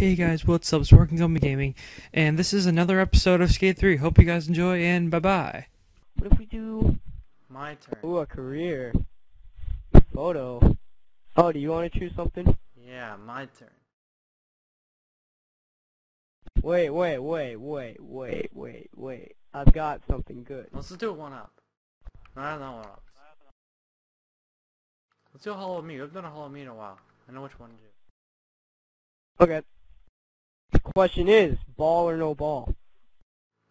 Hey guys, what's up? It's Sparkling Gummi Gaming, and this is another episode of Skate 3. Hope you guys enjoy, and bye bye. What if we do My turn. ooh a career photo? Oh, do you want to choose something? Yeah, my turn. Wait, wait, wait, wait, wait, wait, wait. I've got something good. Let's just do it one up. No, not one up. Let's do a Hall of Meat. I've done a Hall of Meat in a while. I know which one to do. Okay. Question is, ball or no ball?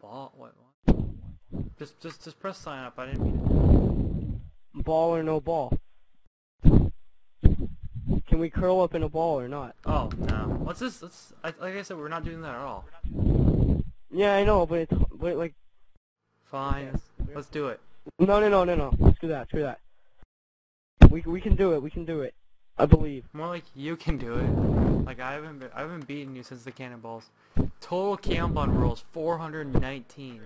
Ball? What? what? Just, just, just press sign up. I didn't mean it. Ball or no ball? Can we curl up in a ball or not? Oh, no. What's this? Let's, I, like I said, we're not doing that at all. Yeah, I know, but it's but like Fine. Let's, let's do it. no, no, no, no, no. Screw that, screw that. We we can do it. We can do it. I believe. More like you can do it. Like I haven't, been, I haven't beaten you since the cannonballs. Total cannonball rolls 419.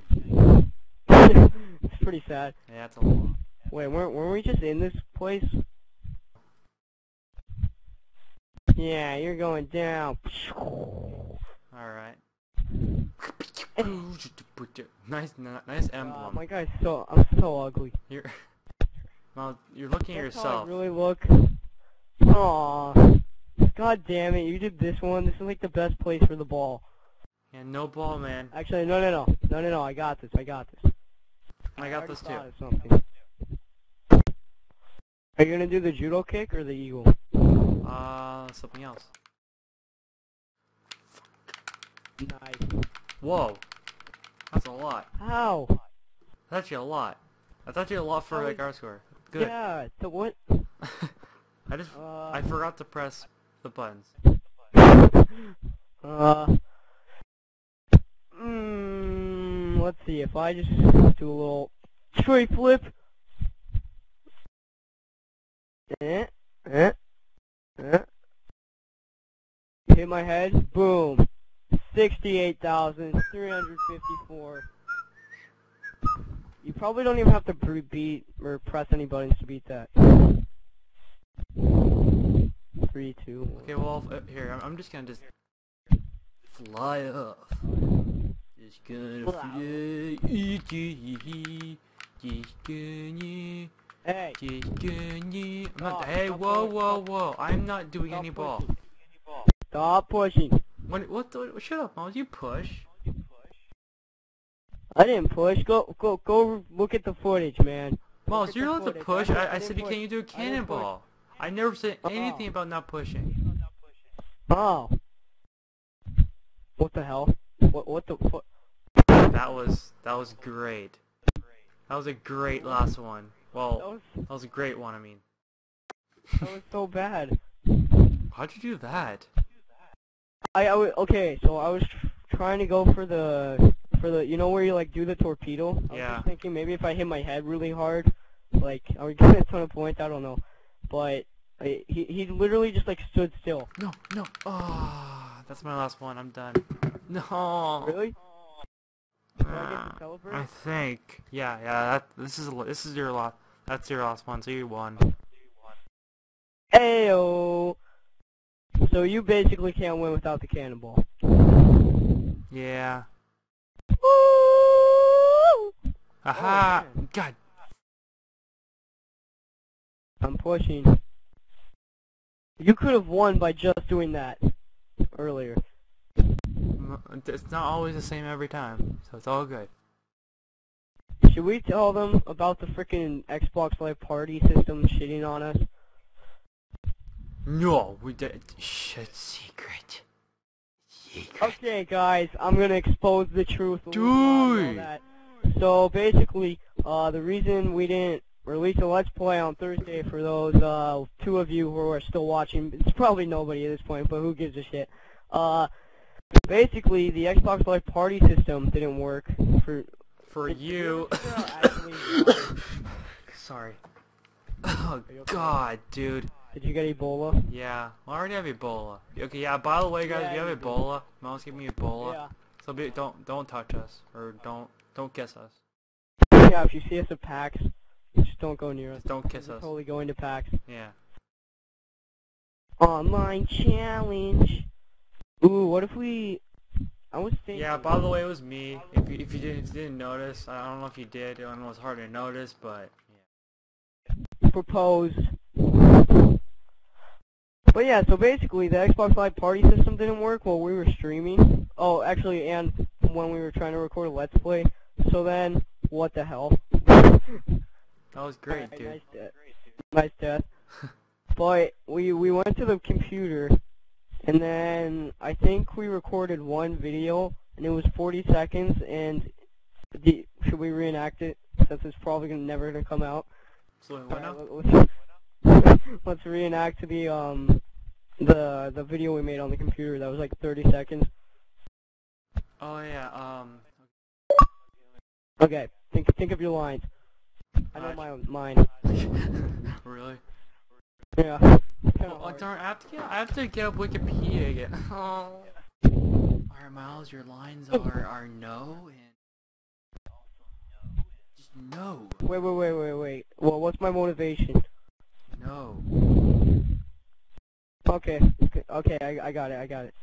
it's pretty sad. Yeah, that's a lot. Wait, weren't, weren't we just in this place? Yeah, you're going down. Alright. nice, n- nice Uh, emblem. my guy's so, I'm so ugly. You're, well, you're looking at That's how yourself. I really look. Aww. God damn it, you did this one. This is like the best place for the ball. Yeah, no ball, man. Actually, no, no, no. No, no, no, I got this, I got this. I got already this too. something. Are you gonna do the judo kick or the eagle? Uh, something else. Nice. Whoa, that's a lot. How? That's actually a lot. That's actually a lot for like our score. Good. Yeah, the what? I just, Uh, I forgot to press the buttons. Uh. Mm, let's see. If I just do a little straight flip. Eh, eh, eh. Hit my head. Boom. Sixty-eight thousand three hundred fifty-four. You probably don't even have to beat or press any buttons to beat that. Three, two, one. Okay, well, uh, here, I'm, I'm just gonna just fly off. Just gonna Fly. fly. Just gonna, Hey. just gonna. I'm not. Hey, whoa, whoa, whoa! I'm not doing Stop any ball. pushing. Stop pushing. When, what the? Shut up, Miles. You push. I didn't push. Go, go, go. Look at the footage, man. Miles, you're allowed to push. I I, I I didn't said, push. can you do a cannonball? I never said Uh-uh. anything about not pushing. Oh. What the hell? What? What the? What? That was that was great. That was a great last one. That Well, was, that was a great one. I mean, that was so bad. how'd you do that? I, I okay. So I was trying to go for the, for the, you know where you like do the torpedo. I was Yeah. just thinking maybe if I hit my head really hard, like I would get a ton of points. I don't know, but he he literally just like stood still. No, no. Oh, that's my last one. I'm done. No. Really? Do I get Ah? I think. Yeah, yeah. That this is this is your last. That's your last one. So you won. Ayo. So you basically can't win without the cannonball. Yeah. Woo! Aha! man. God. I'm pushing. You could have won by just doing that earlier. It's not always the same every time, so it's all good. Should we tell them about the freaking Xbox Live Party system shitting on us? No, we did. Shh, it's secret. Secret. Okay, guys, I'm gonna expose the truth. and we'll talk about Dude. that. So basically, uh, the reason we didn't release a Let's Play on Thursday for those uh, two of you who are still watching, it's probably nobody at this point, but who gives a shit? Uh, basically, the Xbox Live Party system didn't work for. For Did you. ever figure out actually Sorry. Oh okay? God, dude. Did you get Ebola? Yeah, I already have Ebola. Okay, yeah. By the way, guys, Yeah, if you have you do. Ebola, Mom's giving me Ebola. Yeah. So be, don't don't touch us or don't don't kiss us. Yeah, if you see us at PAX, just don't go near us. Don't kiss We're us. totally going to PAX. Yeah. Online challenge. Ooh, what if we? I was thinking. Yeah, by the way, it was me. If you, if you didn't if you didn't notice, I don't know if you did. I know it's hard to notice, but yeah. propose. But yeah, so basically the Xbox Live Party system didn't work while we were streaming. Oh, actually, and when we were trying to record a Let's Play. So then, what the hell? that was great, dude. Nice death. Nice death. but we we went to the computer, and then I think we recorded one video, and it was 40 seconds. And the, should we reenact it since it's probably gonna, never gonna come out? So what now? Alright, let's, let's reenact the um the the video we made on the computer. That was like 30 seconds. Oh yeah. Um. Okay, think think of your lines. I know my mine. really? Yeah. Kinda Oh, darn! I have to get I have to get up Wikipedia again. Oh. Alright, Miles, your lines oh. are are no and just no, Wait, wait, wait, wait, wait. Well, what's my motivation? no. Okay, okay, I, I got it, I got it.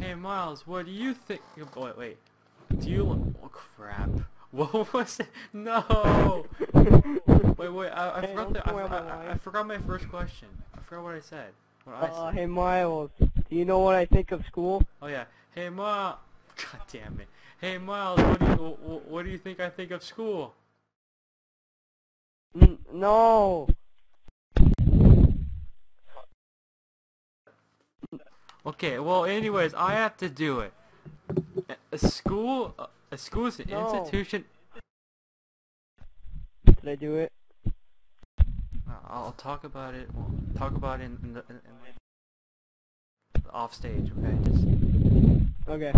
Hey Miles, what do you think? oh, Wait, wait. Do you? Oh crap! What was it? No! Wait, wait. I, I Hey, forgot. The, I, I, I, forgot my first question. I forgot what I said. What I Uh, said. hey Miles, do you know what I think of school? Oh yeah. Hey Miles. God damn it. Hey Miles, what do you what, what do you think I think of school? N- no. Okay. Well, anyways, I have to do it. School. A, school is an No. institution. Did I do it? I'll talk about it. Well, talk about it in, in the in, in the off stage. Okay. Just, Okay.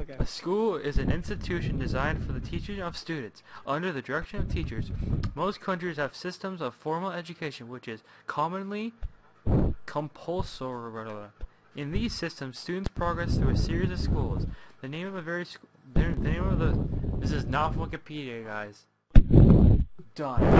Okay. A school is an institution designed for the teaching of students under the direction of teachers. Most countries have systems of formal education which is commonly compulsory. In these systems, students progress through a series of schools. The name of a very sc- the name of the this is not Wikipedia, guys. Done.